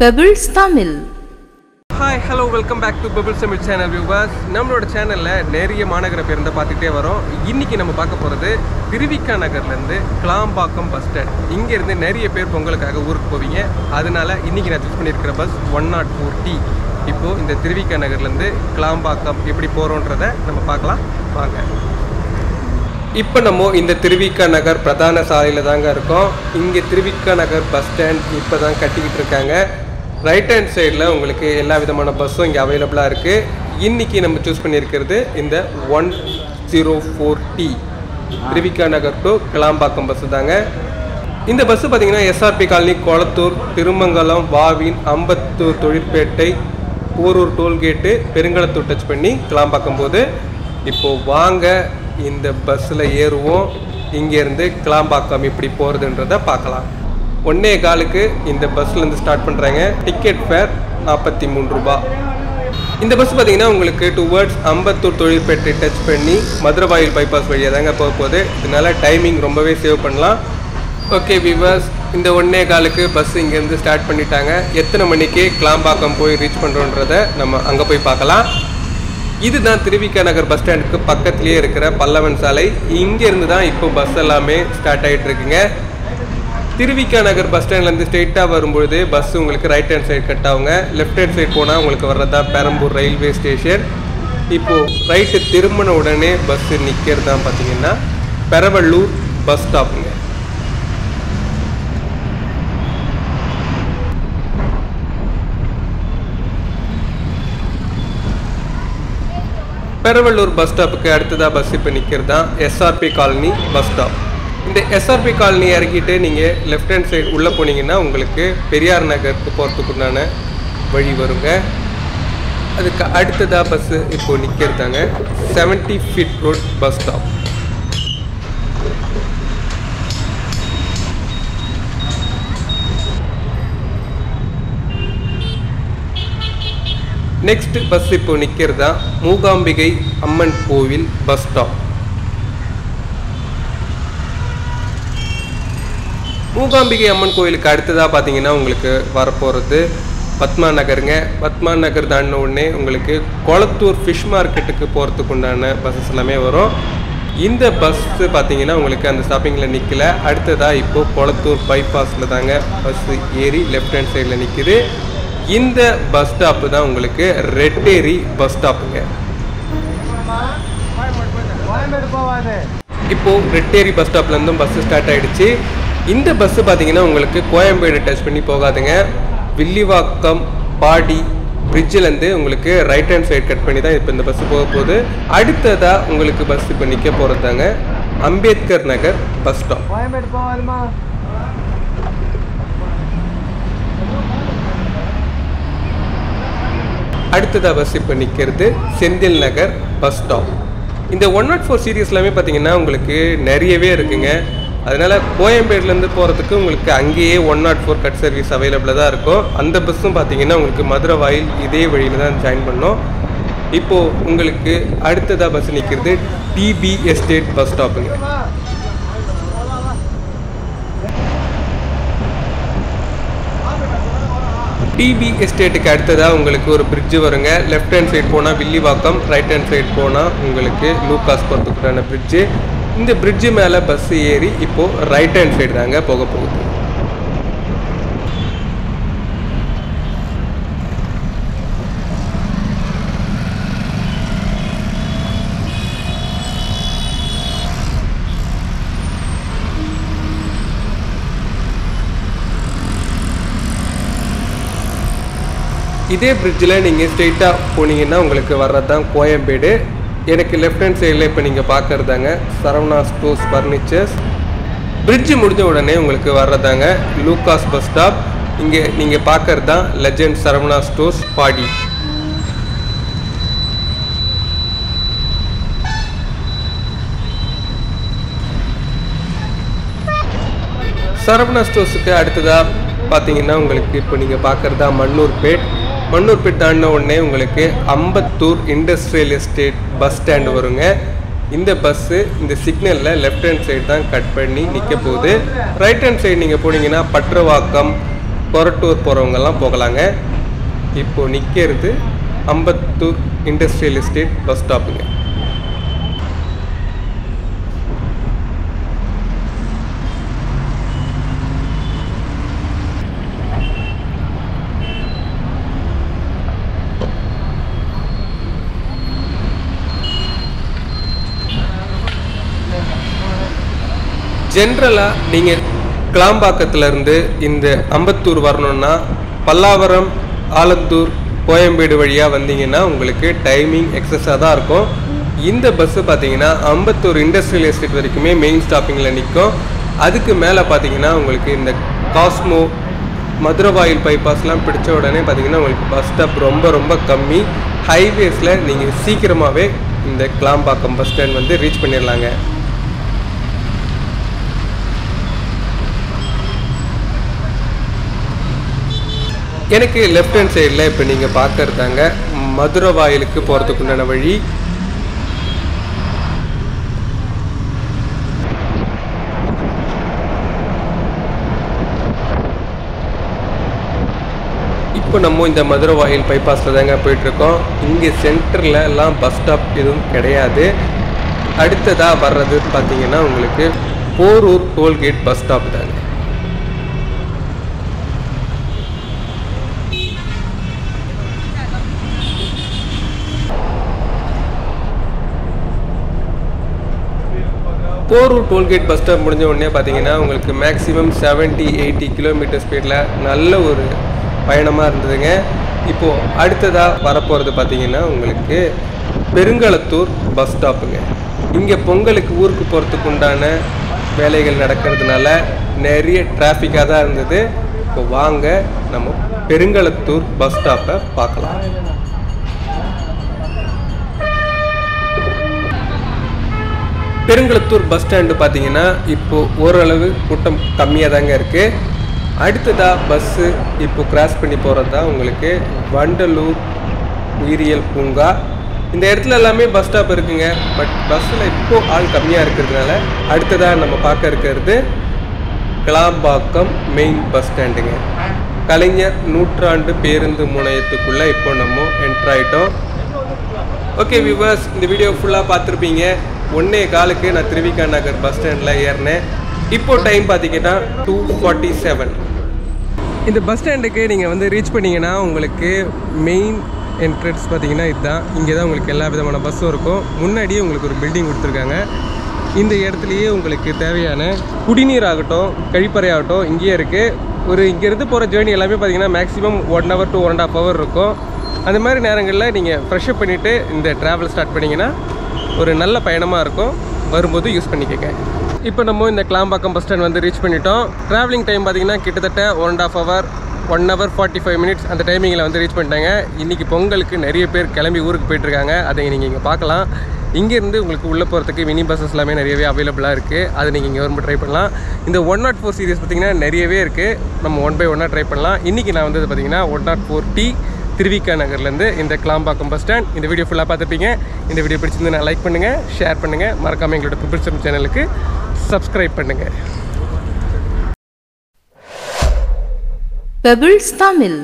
Pebbles Tamil hi hello welcome back to Pebble Tamil channel viewers நம்மளோட சேனலில் நிறைய மாநகர பேருந்தை பார்த்துட்டே வரோம். இன்னைக்கு நம்ம பார்க்க போகிறது திருவிக்கா நகர்லேருந்து கிளாம்பாக்கம் பஸ் ஸ்டாண்ட் இங்கேருந்து நிறைய பேர் பொங்கலுக்காக ஊருக்கு போவீங்க. அதனால இன்றைக்கி நான் சூஸ் பண்ணியிருக்கிற bus one nought four D இப்போது இந்த திருவிக்கா நகர்லேருந்து கிளாம்பாக்கம் எப்படி போகிறோன்றதை நம்ம பார்க்கலாம். வாங்க. இப்போ நம்ம இந்த திருவிக்கா நகர் பிரதான சாலையில் தாங்க இருக்கோம். இங்கே திருவிக்கா நகர் பஸ் ஸ்டாண்ட் இப்போ தான் கட்டிக்கிட்டு இருக்காங்க. ரைட் ஹேண்ட் சைடில் உங்களுக்கு எல்லா விதமான பஸ்ஸும் இங்கே அவைலபிளாக இருக்குது இன்றைக்கி நம்ம சூஸ் பண்ணியிருக்கிறது இந்த one zero four T Thiruvika Nagar to Kilambakkam bus தாங்க. இந்த பஸ்ஸு பார்த்தீங்கன்னா எஸ்ஆர்பி காலனி கொளத்தூர் திருமங்கலம் வாவின் அம்பத்தூர் தொழிற்பேட்டை போரூர் டோல்கேட்டு பெருங்கலத்தூர் டச் பண்ணி கிளாம்பாக்கம் போது. இப்போது வாங்க இந்த பஸ்ஸில் ஏறுவோம். இங்கேருந்து கிளாம்பாக்கம் இப்படி போகிறதுன்றதை பார்க்கலாம். ஒன்னே காலுக்கு இந்த பஸ்லேருந்து ஸ்டார்ட் பண்ணுறாங்க டிக்கெட் ஃபேர் நாற்பத்தி மூணு ரூபா. இந்த பஸ் பார்த்தீங்கன்னா உங்களுக்கு டுவர்ட்ஸ் அம்பத்தூர் தொழிற்பேட்டை டச் பண்ணி மதுரவாயில் பைபாஸ் வழியாக தாங்க போக போகுது. இதனால டைமிங் ரொம்பவே சேவ் பண்ணலாம். ஓகே விவர்ஸ் இந்த ஒன்னே காலுக்கு பஸ் இங்கேருந்து ஸ்டார்ட் பண்ணிட்டாங்க. எத்தனை மணிக்கு கிளாம்பாக்கம் போய் ரீச் பண்ணுறோன்றத நம்ம அங்கே போய் பார்க்கலாம். இதுதான் திருவிக்கா நகர் பஸ் ஸ்டாண்டுக்கு பக்கத்துலேயே இருக்கிற பல்லவன் சாலை. இங்கேருந்து தான் இப்போ பஸ் எல்லாமே ஸ்டார்ட் ஆகிட்டு இருக்குங்க. திருவிக்கா நகர் பஸ் ஸ்டாண்ட்லேருந்து ஸ்ட்ரெயிட்டாக வரும்பொழுது பஸ் உங்களுக்கு ரைட் ஹேண்ட் சைடு கட் ஆகுங்க. லெஃப்ட் ஹேண்ட் சைடு போனால் உங்களுக்கு வர்றதா பெரம்பூர் ரயில்வே ஸ்டேஷன் இப்போது ரைட்டு திரும்பின உடனே பஸ்ஸு நிற்கிறது தான் பார்த்தீங்கன்னா பெரவள்ளூர் பஸ் ஸ்டாப்புங்க பெரவள்ளூர் பஸ் ஸ்டாப்புக்கு அடுத்ததாக பஸ் இப்போ நிற்கிறது தான் எஸ்ஆர்பி காலனி பஸ் ஸ்டாப் இந்த எஸ்ஆர்பி காலனி இறக்கிட்டு நீங்கள் லெஃப்ட் ஹேண்ட் சைடு உள்ளே போனீங்கன்னா உங்களுக்கு பெரியார் நகருக்கு போகிறதுக்கு உண்டான வழி வருங்க. அதுக்கு அடுத்ததாக பஸ்ஸு இப்போ நிற்கிறதாங்க seventy feet road bus stop next bus இப்போ நிற்கிறதா மூகாம்பிகை அம்மன் கோவில் பஸ் ஸ்டாப் மூகாம்பிகை அம்மன் கோயிலுக்கு அடுத்ததாக பார்த்தீங்கன்னா உங்களுக்கு வரப்போகிறது பத்மா நகருங்க. பத்மா நகர் தாண்டின உடனே உங்களுக்கு கொளத்தூர் ஃபிஷ் மார்க்கெட்டுக்கு போகிறதுக்கு உண்டான பஸ்ஸஸ் எல்லாமே வரும். இந்த பஸ்ஸு பார்த்தீங்கன்னா உங்களுக்கு அந்த ஸ்டாப்பிங்கில் நிற்கல அடுத்ததாக இப்போது கொளத்தூர் பைபாஸில் தாங்க பஸ்ஸு ஏறி லெஃப்ட் ஹேண்ட் சைடில் நிற்கிது இந்த பஸ் ஸ்டாப்பு தான் உங்களுக்கு ரெட்டேரி பஸ் ஸ்டாப்புங்க இப்போ ரெட்டேரி பஸ் ஸ்டாப்லேருந்தும் பஸ் ஸ்டார்ட் ஆயிடுச்சு. இந்த பஸ் பார்த்தீங்கன்னா உங்களுக்கு கோயம்பேடு டச் பண்ணி போகாதுங்க. வில்லிவாக்கம் பாடி பிரிட்ஜிலேருந்து உங்களுக்கு ரைட் ஹேண்ட் சைடு கட் பண்ணி தான் இப்போ இந்த பஸ் போக போகுது. அடுத்ததாக உங்களுக்கு பஸ் இப்போ நிற்க போகிறதாங்க அம்பேத்கர் நகர் பஸ் ஸ்டாப் அடுத்ததாக பஸ் இப்போ நிற்கிறது செந்தில் நகர் பஸ் ஸ்டாப் இந்த ஒன் நாட் ஃபோர் சீரியஸ் எல்லாமே பார்த்தீங்கன்னா உங்களுக்கு நிறையவே இருக்குங்க. அதனால் கோயம்பேடுலேருந்து போகிறதுக்கு உங்களுக்கு அங்கேயே one nought four cut service அவைலபிளாக தான் இருக்கும். அந்த பஸ்ஸும் பார்த்தீங்கன்னா உங்களுக்கு மதுரை வாயில் இதே வழியில் தான் ஜாயின் பண்ணோம். இப்போது உங்களுக்கு அடுத்ததாக பஸ் நிற்கிறது டிபி எஸ்டேட் பஸ் ஸ்டாப்புங்க டிபி எஸ்டேட்டுக்கு அடுத்ததாக உங்களுக்கு ஒரு பிரிட்ஜு வருங்க. லெஃப்ட் ஹேண்ட் சைடு போனால் வில்லிவாக்கம் ரைட் ஹேண்ட் சைடு போனால் உங்களுக்கு லூகாஸ் போகிறதுக்குண்டான பிரிட்ஜு இந்த பிரிட்ஜு மேலே பஸ் ஏறி இப்போது ரைட் ஹேண்ட் சைடு தாங்க போக போகுது. இதே பிரிட்ஜில் நீங்கள் ஸ்ட்ரெயிட்டாக போனீங்கன்னா உங்களுக்கு வர்றது தான் கோயம்பேடு. எனக்கு லெஃப்ட் ஹேண்ட் சைடில் இப்போ நீங்கள் பார்க்குறதாங்க சரவணா ஸ்டோர்ஸ் ஃபர்னிச்சர்ஸ் பிரிட்ஜு முடிஞ்ச உடனே உங்களுக்கு வர்றதாங்க லூகாஸ் பஸ் ஸ்டாப் இங்கே நீங்கள் பார்க்கறது தான் லெஜண்ட் சரவணா ஸ்டோர்ஸ் பாடி. சரவணா ஸ்டோர்ஸுக்கு அடுத்ததாக பார்த்தீங்கன்னா உங்களுக்கு இப்போ நீங்கள் பார்க்குறதா மன்னூர்பேட். மன்னூர்பேட் தாண்டின உடனே உங்களுக்கு Ambattur industrial estate bus stand வருங்க. இந்த பஸ்ஸு இந்த சிக்னலில் லெஃப்ட் ஹேண்ட் சைடு தான் கட் பண்ணி நிற்க போகுது. ரைட் ஹேண்ட் சைடு நீங்கள் போனீங்கன்னா பற்றவாக்கம் கொரட்டூர் போகிறவங்கெல்லாம் போகலாங்க. இப்போது நிற்கிறது அம்பத்தூர் இண்டஸ்ட்ரியல் எஸ்டேட் பஸ் ஸ்டாப்புங்க ஜென்ரலாக நீங்கள் கிளாம்பாக்கத்துலேருந்து இந்த அம்பத்தூர் வரணுன்னா பல்லாவரம் ஆலத்தூர் கோயம்பேடு வழியாக வந்தீங்கன்னா உங்களுக்கு டைமிங் எக்ஸஸாக தான் இருக்கும். இந்த பஸ்ஸு பார்த்தீங்கன்னா அம்பத்தூர் இண்டஸ்ட்ரியல் எஸ்டேட் வரைக்குமே மெயின் ஸ்டாப்பிங்கில் நிற்கும் அதுக்கு மேலே பார்த்தீங்கன்னா உங்களுக்கு இந்த காஸ்மோ மதுரவாயில் பைபாஸ்லாம் பிடிச்ச உடனே பார்த்தீங்கன்னா உங்களுக்கு பஸ் ஸ்டாப் ரொம்ப ரொம்ப கம்மி. ஹைவேஸில் நீங்கள் சீக்கிரமாகவே இந்த கிளாம்பாக்கம் பஸ் ஸ்டாண்ட் வந்து ரீச் பண்ணிடலாங்க. எனக்கு லெஃப்ட் ஹேண்ட் சைடில் இப்போ நீங்கள் பார்க்கறதாங்க மதுரை வாயிலுக்கு போகிறதுக்கு உண்டான வழி. இப்போ நம்ம இந்த மதுரை வாயில் பைபாஸில் தாங்க போயிட்டுருக்கோம். இங்கே சென்டரில் எல்லாம் பஸ் ஸ்டாப் எதுவும் கிடையாது. அடுத்ததாக வர்றது பார்த்தீங்கன்னா உங்களுக்கு போரூர் டோல்கேட் பஸ் ஸ்டாப் தாங்க. போரூர் டோல்கேட் பஸ் ஸ்டாப் முடிஞ்ச உடனே பார்த்தீங்கன்னா உங்களுக்கு மேக்ஸிமம் செவன்ட்டி எயிட்டி கிலோமீட்டர் ஸ்பீடில் நல்ல ஒரு பயணமாக இருந்ததுங்க. இப்போது அடுத்ததாக வரப்போகிறது பார்த்தீங்கன்னா உங்களுக்கு பெருங்களத்தூர் பஸ் ஸ்டாப்புங்க இங்கே பொங்கலுக்கு ஊருக்கு போகிறதுக்கு உண்டான வேலைகள் நடக்கிறதுனால நிறைய டிராஃபிக்காக தான் இருந்தது. இப்போ வாங்க நம்ம பெருங்களத்தூர் பஸ் ஸ்டாப்பை பார்க்கலாம். பெருங்குளத்தூர் பஸ் ஸ்டாண்டு பார்த்தீங்கன்னா இப்போது ஓரளவு கூட்டம் கம்மியாக தாங்க இருக்குது அடுத்ததாக பஸ்ஸு இப்போ கிராஸ் பண்ணி போகிறது தான் உங்களுக்கு வண்டலூர் உயிரியல் பூங்கா. இந்த இடத்துல எல்லாமே பஸ் ஸ்டாப் இருக்குங்க. பட் பஸ்ஸில் இப்போது ஆள் கம்மியாக இருக்கிறதுனால அடுத்ததாக நம்ம பார்க்க இருக்கிறது கிளாம்பாக்கம் மெயின் பஸ் ஸ்டாண்டுங்க கலைஞர் நூற்றாண்டு பேருந்து முனையத்துக்குள்ளே இப்போ நம்ம என்ட்ராயிட்டோம் ஓகே வியூவர்ஸ் இந்த வீடியோ ஃபுல்லாக பார்த்துருப்பீங்க. ஒன்னே காலுக்கு நான் திருவிக்கா நகர் பஸ் ஸ்டாண்டில் ஏறினேன். இப்போ டைம் பார்த்தீங்கன்னா டூ ஃபார்ட்டி செவன் இந்த பஸ் ஸ்டாண்டுக்கு நீங்கள் வந்து ரீச் பண்ணிங்கன்னா உங்களுக்கு மெயின் என்ட்ரன்ஸ் பார்த்தீங்கன்னா இதுதான். இங்கே தான் உங்களுக்கு எல்லா விதமான பஸ்ஸும் இருக்கும். முன்னாடியே உங்களுக்கு ஒரு பில்டிங் கொடுத்துருக்காங்க. இந்த இடத்துலையே உங்களுக்கு தேவையான குடிநீர் ஆகட்டும் கழிப்பறை ஆகட்டும் இங்கேயே இருக்குது ஒரு இங்கேருந்து போகிற ஜேர்னி எல்லாமே பார்த்தீங்கன்னா maximum one hour two one and half hour இருக்கும். அந்த மாதிரி நேரங்களில் நீங்கள் ஃப்ரெஷ்அப் பண்ணிவிட்டு இந்த ட்ராவல் ஸ்டார்ட் பண்ணிங்கன்னா ஒரு நல்ல பயணமாக இருக்கும். வரும்போது யூஸ் பண்ணிக்கோங்க. இப்போ நம்ம இந்த கிளாம்பாக்கம் பஸ் ஸ்டாண்ட் வந்து ரீச் பண்ணிட்டோம். ட்ராவலிங் டைம் பார்த்தீங்கன்னா கிட்டத்தட்ட one and half hour one hour forty five minutes அந்த டைமிங்கில் வந்து ரீச் பண்ணிட்டாங்க. இன்றைக்கி பொங்கலுக்கு நிறைய பேர் கிளம்பி ஊருக்கு போயிட்டுருக்காங்க. அதை நீங்கள் இங்கே பார்க்கலாம். இங்கேருந்து உங்களுக்கு உள்ளே போகிறதுக்கு மினி பஸ்ஸஸ் எல்லாமே நிறையவே அவைலபிளாக இருக்குது அதை நீங்கள் இங்கே வரும்போது ட்ரை பண்ணலாம். இந்த ஒன் நாட் ஃபோர் சீரிஸ் பார்த்தீங்கன்னா நிறையவே இருக்குது நம்ம ஒன் பை ஒன்னாக ட்ரை பண்ணலாம். இன்றைக்கி நான் வந்தது பார்த்தீங்கன்னா one nought four D Thiruvika நகர்லேருந்து இந்த கிளாம்பாக்கம் பஸ் ஸ்டாண்ட். இந்த வீடியோ ஃபுல்லாக பார்த்துப்பீங்க இந்த வீடியோ பிடிச்சிருந்து லைக் பண்ணுங்கள் ஷேர் பண்ணுங்கள் மறக்காமல் எங்களோட பிபிள்சம் சேனலுக்கு சப்ஸ்கிரைப் பண்ணுங்கள் பெபிள்ஸ் தமிழ்